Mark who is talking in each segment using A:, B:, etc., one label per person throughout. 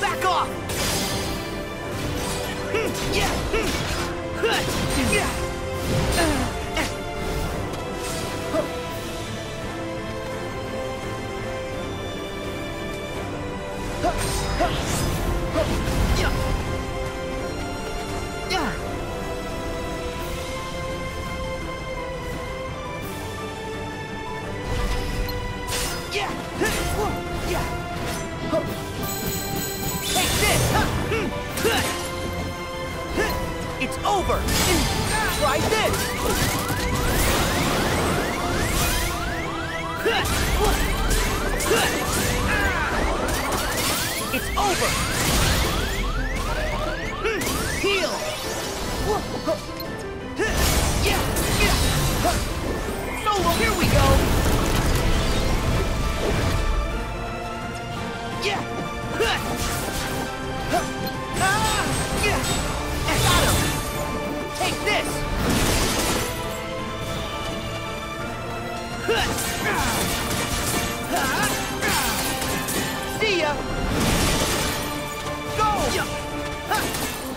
A: Back off! Yeah! Take this! It's over! Try this! It's over!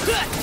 A: 그.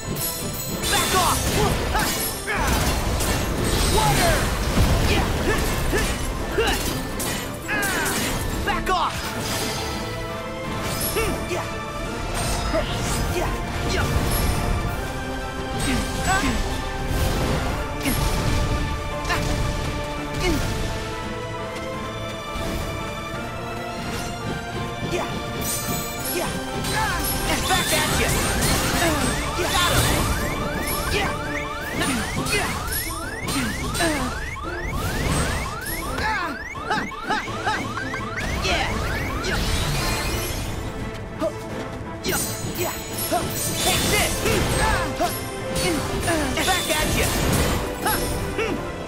A: Yeah! Back at you! Got him! Yeah! Back at you!